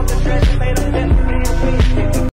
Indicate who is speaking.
Speaker 1: want the treasure made